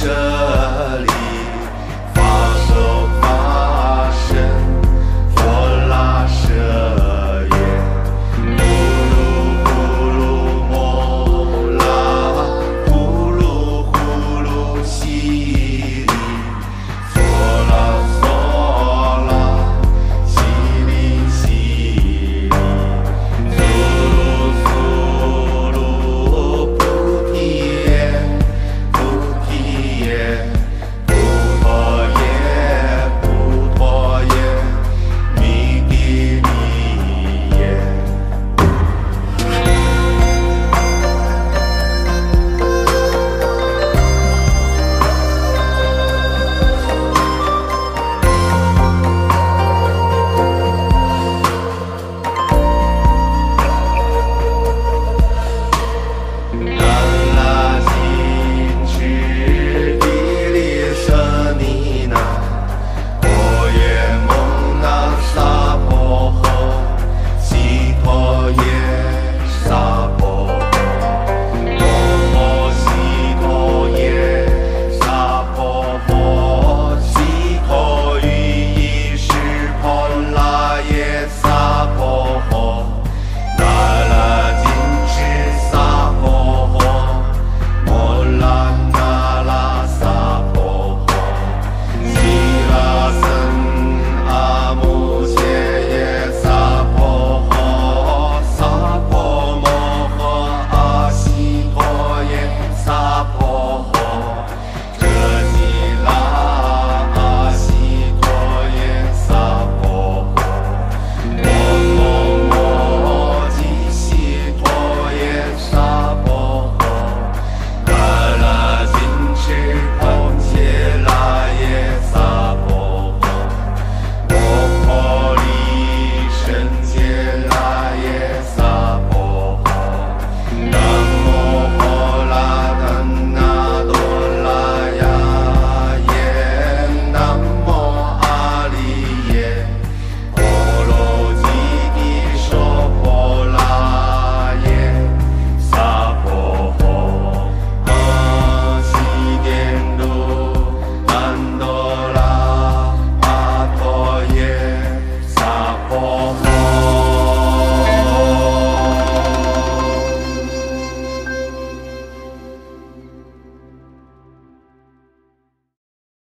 show.